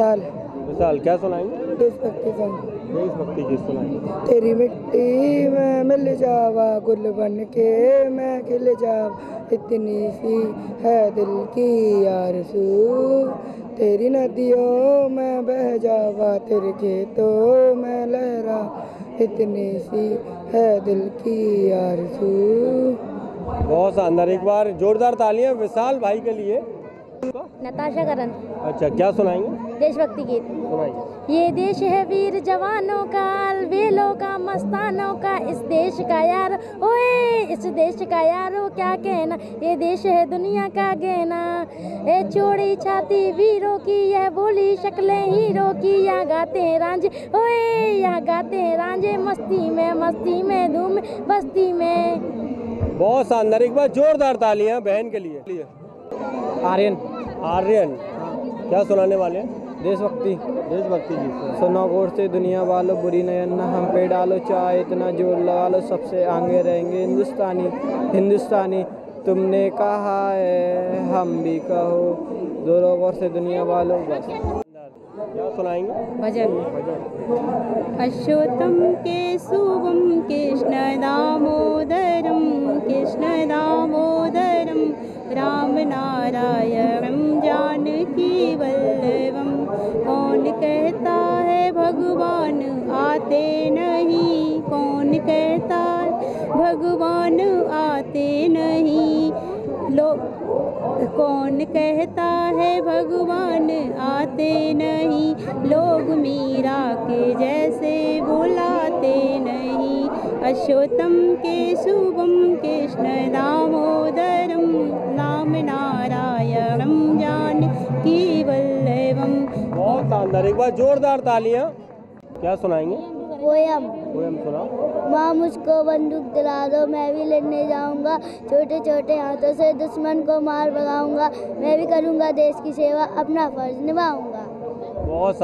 साल विशाल क्या सुनाएँगे? देशभक्ति सॉन्ग देशभक्ति गीत सुनाएँगे? तेरी मिट्टी में मिल जावा गुल बन के मैं खिल जावा इतनी सी है दिल की आरज़ू तेरी नदियों में बह जावा तेरे खेतों में लहरा। इतनी सी है दिल की आरज़ू बहुत शानदार। एक बार जोरदार तालियाँ विशाल भाई के लिए। नताशा करन अच्छा क्या सुनाएँगे? देशभक्ति गीत। ये देश है वीर जवानों का अलबेलों का मस्तानों का इस देश का यार। ओए इस देश का यारो क्या कहना? ये देश है दुनिया का गहना। ए चोड़ी छाती वीरों की यह बोली शक्लें हीरो की। यहाँ गाते हैं रांझे ओए यहाँ गाते हैं रांझे। मस्ती में मस्ती में धूम बस्ती में। बहुत शानदार। एक बार जोरदार तालियाँ बहन के लिए। आर्यन। आर्यन। क्या सुनाने वाले हैं? देशभक्ति। देशभक्ति गीत सुनो गोर से दुनिया वालों बुरी नज़र न हम पे डालो चाहे इतना ज़ोर लगा लो सबसे आगे रहेंगे हिंदुस्तानी हिंदुस्तानी। तुमने कहा है हम भी कहो दोनों गौर से दुनिया वालों बस। क्या सुनाएँगे? भजन। अश्वत्थं केशवं कृष्णदामोदरं कृष्णदामोदरं रामनारायणं जानकीवल्लभं कौन कहता है भगवान, आते नहीं? कौन कहता है भगवान, आते नहीं? लो, कौन कहता है भगवान, आते नहीं? लोग मीरा के जैसे बुलाते नहीं। अश्वत्थम के शुभम कृष्ण दामोदरम नारायणम जान की वल्लभम बहुत शानदार एक बार जोरदार तालियाँ। क्या सुनाएँगे? पोयम पोएम सुनाओ। माँ मुझको बंदूक दिला दो मैं भी लड़ने जाऊँगा। छोटे छोटे हाथों से दुश्मन को मार भगाऊँगा। मैं भी करूँगा देश की सेवा अपना फ़र्ज़ निभाऊँगा। बहुत